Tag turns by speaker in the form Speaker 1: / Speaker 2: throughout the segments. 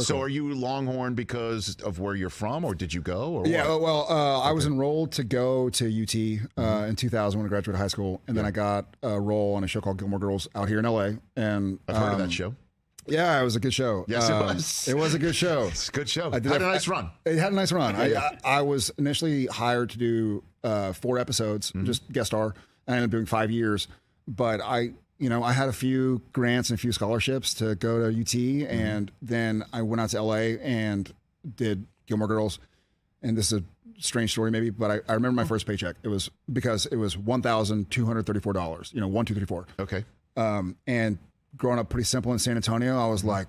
Speaker 1: circle.
Speaker 2: So are you Longhorn because of where you're from, or did you go? Or
Speaker 1: Yeah,
Speaker 2: what?
Speaker 1: well, uh, I was enrolled to go to UT uh,
Speaker 2: Mm-hmm.
Speaker 1: in 2000 when I graduated high school, and then I got a role on a show called Gilmore Girls out here in LA. And
Speaker 2: I've heard of
Speaker 1: um,
Speaker 2: that show.
Speaker 1: Yeah, it was a good show.
Speaker 2: Yes, it
Speaker 1: Um,
Speaker 2: was.
Speaker 1: It was a good show.
Speaker 2: It's a good show.
Speaker 1: I
Speaker 2: Had
Speaker 1: did
Speaker 2: a nice run.
Speaker 1: It had a nice run. I, I, I was initially hired to do uh, four episodes,
Speaker 2: Mm-hmm.
Speaker 1: just guest star. I ended up doing five years, but I, you know, I had a few grants and a few scholarships to go to UT,
Speaker 2: Mm-hmm.
Speaker 1: and then I went out to LA and did Gilmore Girls. And this is a strange story, maybe, but I, I remember my first paycheck. It was because it was one thousand two hundred thirty-four dollars. You know, one two three four.
Speaker 2: Okay.
Speaker 1: Um, and growing up pretty simple in San Antonio, I was like,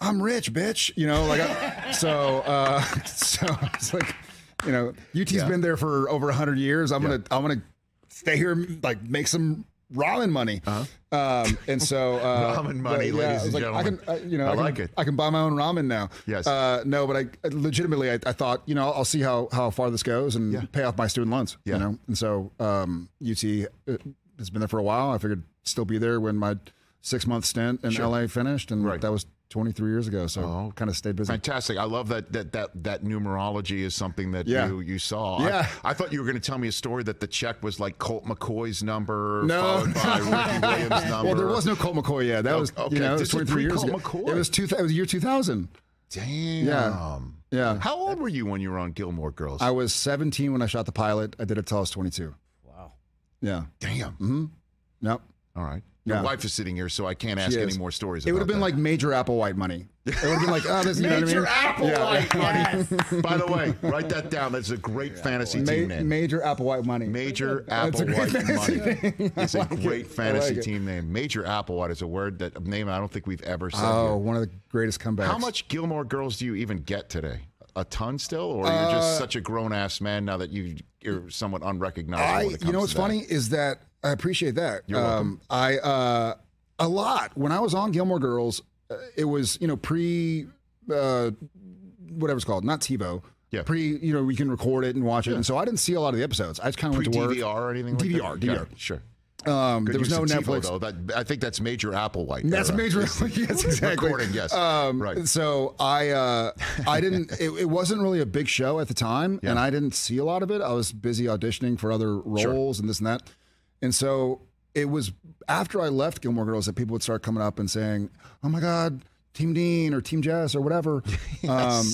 Speaker 1: I'm rich, bitch. You know, like, I, so, uh, so it's like, you know, UT's
Speaker 2: Yeah.
Speaker 1: been there for over hundred years. I'm gonna, I'm gonna stay here, like, make some ramen money. Um, and so, uh,
Speaker 2: Uh-huh. Ramen money,
Speaker 1: but,
Speaker 2: ladies
Speaker 1: I
Speaker 2: and
Speaker 1: like,
Speaker 2: gentlemen.
Speaker 1: I can, uh, you know,
Speaker 2: I
Speaker 1: I, can,
Speaker 2: like it.
Speaker 1: I can buy my own ramen now.
Speaker 2: Yes.
Speaker 1: Uh, no, but I legitimately, I, I thought, you know, I'll see how how far this goes and
Speaker 2: Yeah.
Speaker 1: pay off my student loans.
Speaker 2: Yeah.
Speaker 1: You know, and so um, UT uh, has been there for a while. I figured still be there when my six month stint in
Speaker 2: Sure.
Speaker 1: LA finished, and
Speaker 2: Right.
Speaker 1: that was 23 years ago. So
Speaker 2: Oh.
Speaker 1: kind of stayed busy.
Speaker 2: Fantastic. I love that that that that numerology is something that
Speaker 1: Yeah.
Speaker 2: you you saw.
Speaker 1: Yeah.
Speaker 2: I, I thought you were going to tell me a story that the check was like Colt McCoy's number
Speaker 1: No.
Speaker 2: followed by Ricky Williams' number.
Speaker 1: Well, there was no Colt McCoy yet. That was
Speaker 2: okay.
Speaker 1: you know, it was
Speaker 2: This
Speaker 1: 23 years
Speaker 2: pre-Colt
Speaker 1: ago.
Speaker 2: McCoy.
Speaker 1: It was two. It was year 2000.
Speaker 2: Damn.
Speaker 1: Yeah. Yeah.
Speaker 2: How old were you when you were on Gilmore Girls?
Speaker 1: I was 17 when I shot the pilot. I did it till I was 22.
Speaker 3: Wow.
Speaker 1: Yeah.
Speaker 2: Damn.
Speaker 1: Mm-hmm. Yep.
Speaker 2: All right. Your wife is sitting here, so I can't ask any more stories.
Speaker 1: It would have been
Speaker 2: that.
Speaker 1: like major Applewhite money. It would have been like, oh, this, you know I
Speaker 2: Major
Speaker 1: mean?
Speaker 2: Applewhite
Speaker 1: Yeah.
Speaker 2: money. By the way, write that down. That's a great fantasy
Speaker 1: Ma-
Speaker 2: team name.
Speaker 1: major Applewhite money.
Speaker 2: Major
Speaker 1: a great
Speaker 2: Applewhite
Speaker 1: fantasy
Speaker 2: money. It's a
Speaker 1: like it.
Speaker 2: great fantasy
Speaker 1: like
Speaker 2: team name. Major Applewhite is a word that a name I don't think we've ever said.
Speaker 1: Oh,
Speaker 2: here.
Speaker 1: one of the greatest comebacks.
Speaker 2: How much Gilmore Girls do you even get today? A ton still, or you're
Speaker 1: Uh,
Speaker 2: just such a grown ass man now that you you're somewhat unrecognizable.
Speaker 1: I, you know what's funny is that I appreciate that.
Speaker 2: You're welcome.
Speaker 1: I uh, a lot when I was on Gilmore Girls, uh, it was you know pre uh, whatever's called not TiVo.
Speaker 2: Yeah.
Speaker 1: Pre, you know, we can record it and watch it, and so I didn't see a lot of the episodes. I just kind of went to work.
Speaker 2: DVR or anything like
Speaker 1: DVR,
Speaker 2: that?
Speaker 1: DVR.
Speaker 2: Yeah, sure.
Speaker 1: Um, there was no Netflix.
Speaker 2: though. That, I think that's Major Applewhite.
Speaker 1: That's
Speaker 2: era.
Speaker 1: major. yes, exactly.
Speaker 2: Recording, yes.
Speaker 1: Um,
Speaker 2: Right.
Speaker 1: So I, uh, I didn't. It, it wasn't really a big show at the time,
Speaker 2: Yeah.
Speaker 1: and I didn't see a lot of it. I was busy auditioning for other
Speaker 2: Sure.
Speaker 1: roles and this and that, and so it was after I left Gilmore Girls that people would start coming up and saying, "Oh my God." Team Dean or Team Jess or whatever. Um,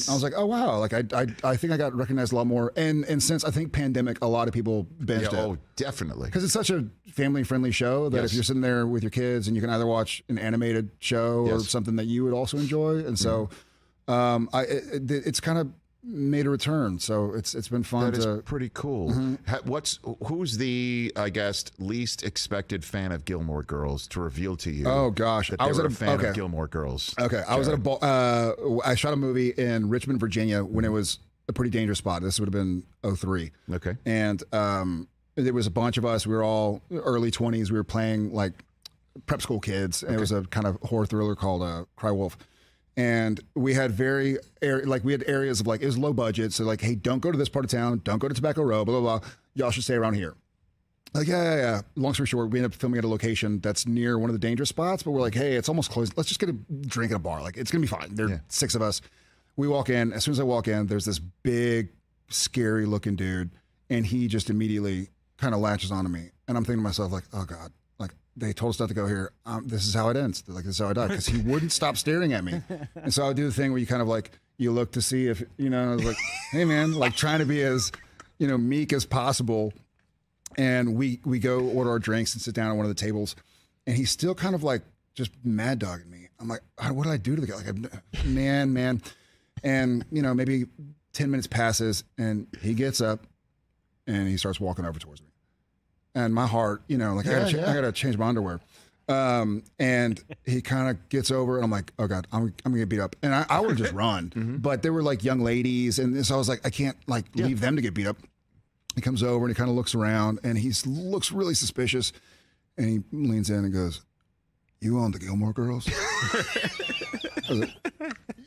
Speaker 1: I was like, oh wow, like I, I, I think I got recognized a lot more. And and since I think pandemic, a lot of people
Speaker 2: Yeah,
Speaker 1: binged it
Speaker 2: oh, definitely.
Speaker 1: because it's such a family friendly show that
Speaker 2: Yes.
Speaker 1: if you're sitting there with your kids and you can either watch an animated show or
Speaker 2: Yes. Mm-hmm.
Speaker 1: something that you would also enjoy and so um i it- it's kind of made a return so it's it's been fun
Speaker 2: That is
Speaker 1: to
Speaker 2: pretty cool.
Speaker 1: Mm-hmm.
Speaker 2: What's who's the I guess least expected fan of Gilmore Girls to reveal to you?
Speaker 1: Oh, gosh. I was at
Speaker 2: a
Speaker 1: a-
Speaker 2: fan
Speaker 1: okay.
Speaker 2: of Gilmore Girls.
Speaker 1: okay i was at a uh i shot a movie in richmond virginia when it was a pretty dangerous spot this would have been 03
Speaker 2: Okay.
Speaker 1: and um, there was a bunch of us. We were all early twenties. We were playing like prep school kids, and it was a kind of horror thriller called uh, Cry Wolf. And we had very like we had areas of like it was low budget, so like, hey, don't go to this part of town, don't go to Tobacco Row, blah blah blah. Y'all should stay around here. Like yeah, yeah, yeah. Long story short, we ended up filming at a location that's near one of the dangerous spots, but we're like, hey, it's almost closed. Let's just get a drink at a bar. Like it's gonna be fine. There are
Speaker 2: Yeah.
Speaker 1: six of us. We walk in. As soon as I walk in, there's this big, scary looking dude, and he just immediately kind of latches onto me, and I'm thinking to myself like, oh god, they told us not to go here. Um, this is how it ends. Like this is how I die because he wouldn't stop staring at me, and so I would do the thing where you kind of like you look to see if you know, I was like, hey man, like trying to be as you know meek as possible and we we go order our drinks and sit down at one of the tables, and he's still kind of like just mad dogging me. I'm like, "Ah, what did I do to the guy? Like, I'm- man, man, and you know, maybe ten minutes passes, and he gets up, and he starts walking over towards me, and my heart, you know, like I, gotta,
Speaker 2: yeah.
Speaker 1: I gotta change my underwear. Um, and he kind of gets over, and I'm like, oh god, I'm, I'm gonna get beat up, and I, I would just run, but there were like young ladies, and so I was like, I can't like leave them to get beat up. He comes over and he kind of looks around and he looks really suspicious. And he leans in and goes, You on the Gilmore Girls? I was like,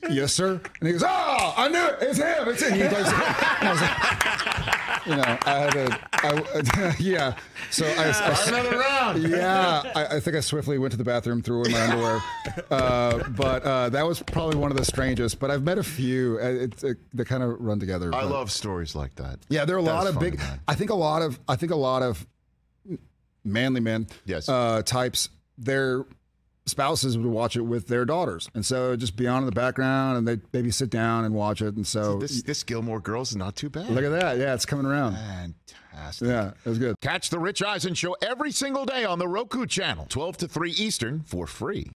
Speaker 1: yes, sir. And he goes, Oh, I knew it. It's him. It's him. He goes, and I was like, you know, I had to, I, yeah. So I, I
Speaker 2: Another round.
Speaker 1: yeah, I, I think I swiftly went to the bathroom, threw in my underwear. Uh, but uh, that was probably one of the strangest. But I've met a few. Uh, It, it, they kind of run together.
Speaker 2: I
Speaker 1: but-
Speaker 2: love stories like that.
Speaker 1: Yeah, there are a
Speaker 2: That's
Speaker 1: lot of big.
Speaker 2: man.
Speaker 1: I think a lot of. I think a lot of manly men.
Speaker 2: Yes.
Speaker 1: Uh, types. Their spouses would watch it with their daughters, and so just be on in the background, and they maybe sit down and watch it. And so
Speaker 2: This this Gilmore Girls is not too bad.
Speaker 1: look at that. Yeah, it's coming around.
Speaker 2: Fantastic.
Speaker 1: Yeah, it was good.
Speaker 2: Catch the Rich Eisen show every single day on the Roku channel, 12 to 3 Eastern for free.